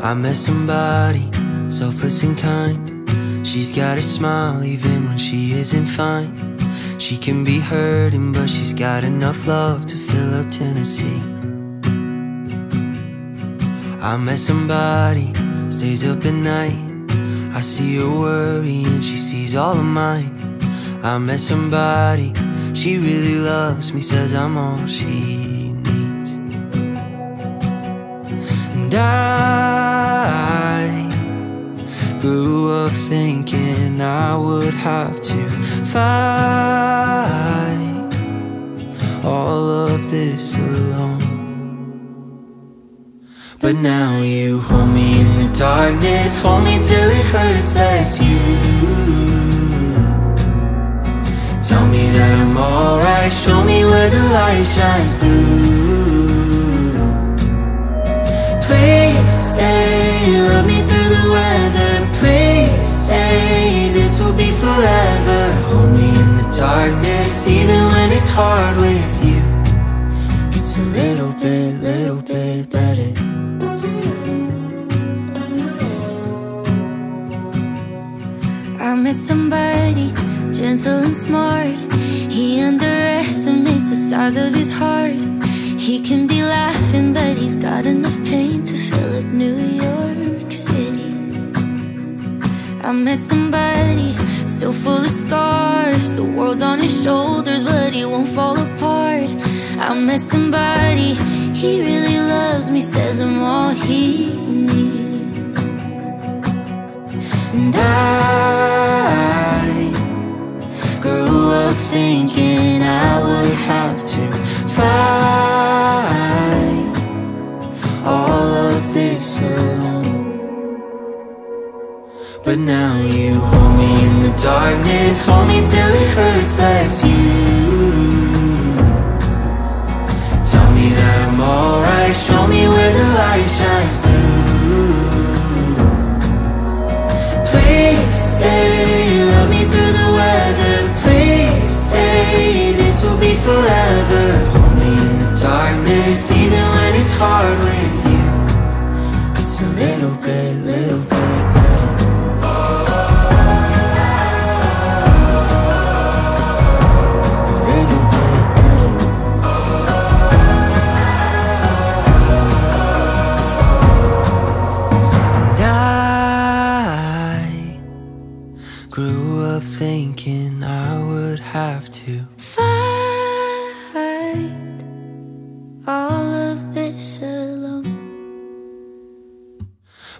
I met somebody, selfless and kind. She's got a smile even when she isn't fine. She can be hurting, but she's got enough love to fill up Tennessee. I met somebody, stays up at night. I see her worry and she sees all of mine. I met somebody, she really loves me, says I'm all she needs. And I up thinking I would have to fight all of this alone. But now you hold me in the darkness Hold me till it hurts less you Tell me that I'm alright Show me where the light shines through Hold me in the darkness Even when it's hard with you It's a little bit, little bit better I met somebody gentle and smart. He underestimates the size of his heart. He can be laughing, but he's got enough pain to fill up New York City. I met somebody so full of scars. The world's on his shoulders, but he won't fall apart. I met somebody, he really loves me, says I'm all he needs. And I grew up thinking But now you hold me in the darkness, hold me till it hurts less you. Tell me that I'm alright, show me where the light shines through. Please stay, love me through the weather Please say this will be forever Hold me in the darkness even when it's hard with you It's a little bit, little bit to fight all of this alone.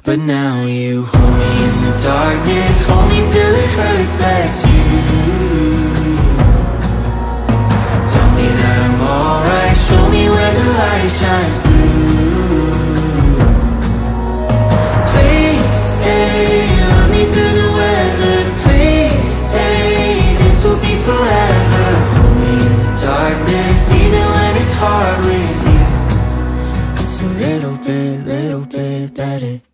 But now you hold me in the darkness Hold me till it hurts less you hard with you. It's a little bit, little bit better